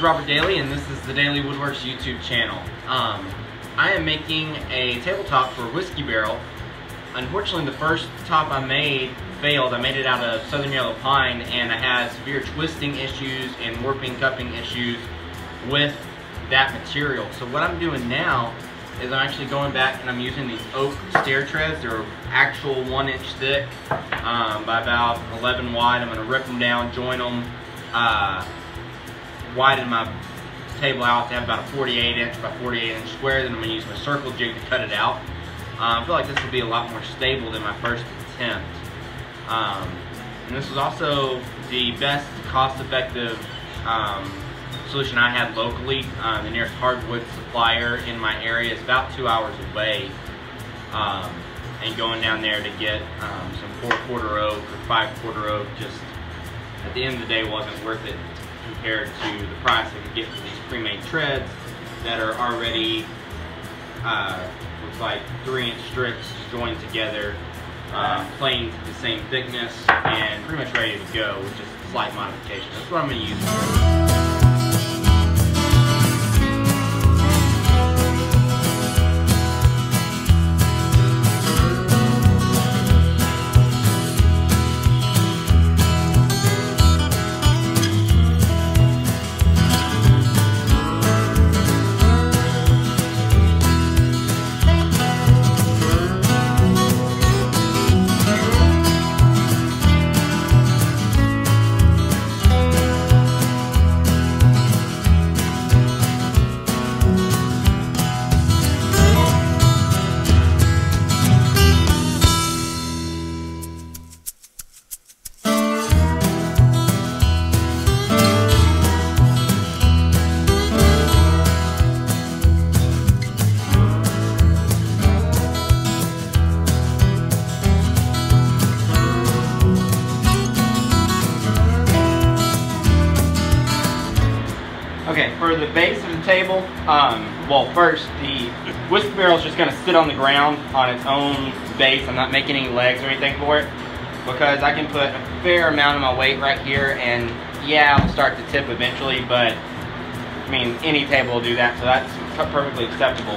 Robert Dailey and this is the Dailey Woodworks YouTube channel. Um, I am making a tabletop for Whiskey Barrel. Unfortunately the first top I made failed. I made it out of Southern Yellow Pine and I had severe twisting issues and warping cupping issues with that material. So what I'm doing now is I'm actually going back and I'm using these oak stair treads. They're actual one inch thick um, by about 11 wide. I'm going to rip them down, join them, uh, widen my table out to have about a 48 inch by 48 inch square. Then I'm to use my circle jig to cut it out. Uh, I feel like this will be a lot more stable than my first attempt. Um, and this was also the best cost-effective um, solution I had locally. Uh, the nearest hardwood supplier in my area is about two hours away. Um, and going down there to get um, some four quarter oak or five quarter oak just at the end of the day wasn't worth it compared to the price I could get for these pre-made treads that are already uh, looks like three inch strips joined together planed to the same thickness and pretty much ready to go with just slight modifications. That's what I'm going to use. Okay, for the base of the table, um, well first, the whiskey barrel is just going to sit on the ground on its own base. I'm not making any legs or anything for it because I can put a fair amount of my weight right here and yeah, I'll start to tip eventually, but I mean, any table will do that, so that's perfectly acceptable.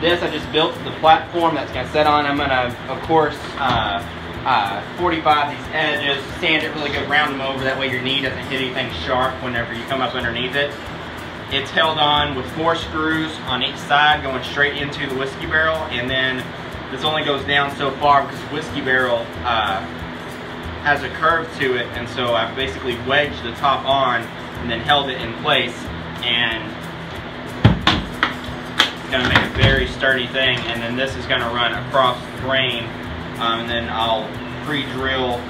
This, I just built the platform that's going to sit on. I'm going to, of course, uh, uh, 45 these edges, sand it really good, round them over, that way your knee doesn't hit anything sharp whenever you come up underneath it. It's held on with four screws on each side going straight into the whiskey barrel and then this only goes down so far because whiskey barrel uh, has a curve to it and so I basically wedged the top on and then held it in place and it's going to make a very sturdy thing and then this is going to run across the grain um, and then I'll pre-drill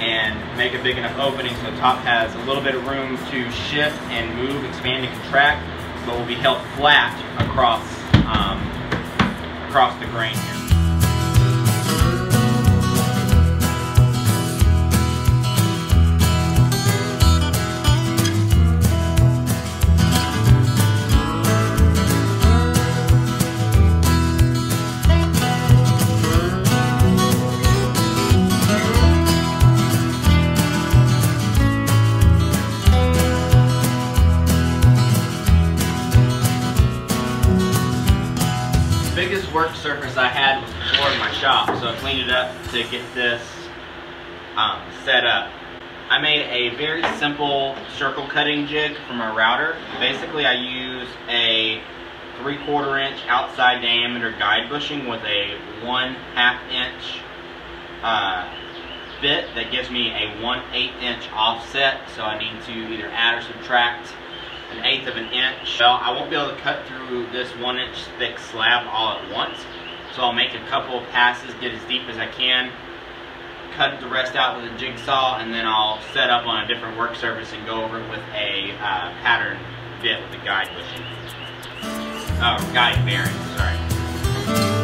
and make a big enough opening so the top has a little bit of room to shift and move, expand and contract, but will be held flat across um, across the grain here. Work surface I had was the floor my shop, so I cleaned it up to get this um, set up. I made a very simple circle cutting jig from a router. Basically, I use a 3 quarter inch outside diameter guide bushing with a 1 half inch uh, bit that gives me a one-eighth inch offset, so I need to either add or subtract an eighth of an inch. Well, I won't be able to cut through this one inch thick slab all at once. So I'll make a couple of passes, get as deep as I can, cut the rest out with a jigsaw, and then I'll set up on a different work surface and go over it with a uh, pattern bit with a guide bushing. Oh, guide bearing, sorry.